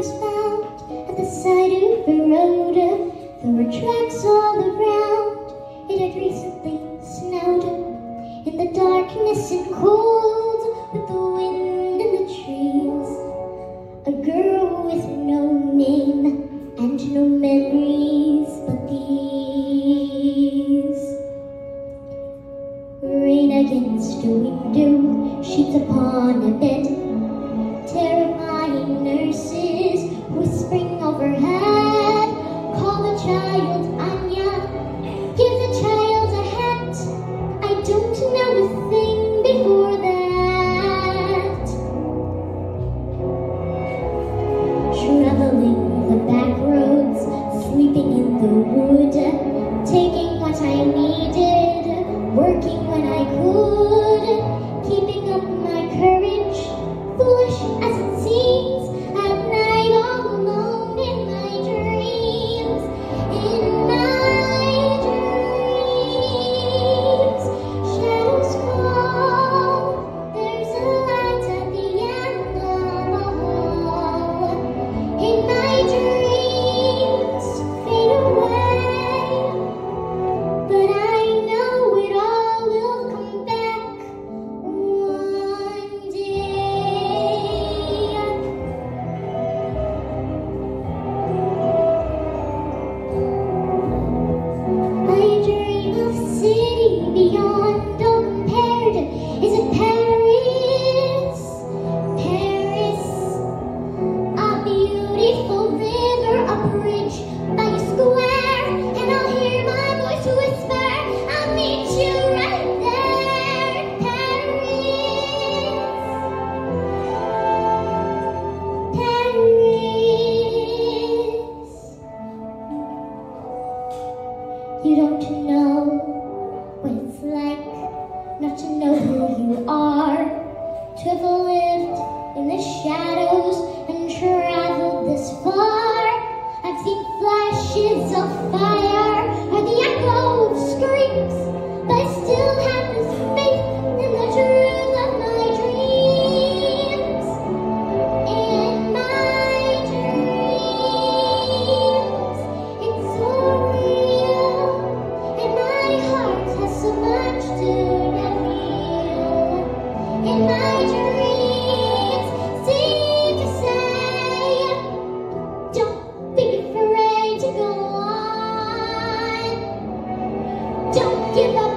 was found at the side of a road. There were tracks all around. It had recently snowed. In the darkness and cold, with the wind in the trees, a girl with no name and no memories but these. Rain against a window, sheets upon a bed, terrifying the wood, taking what I Paris. Know what it's like not to know who you are, to have lived in the shadows and traveled this far. I've seen flashes of fire. give up.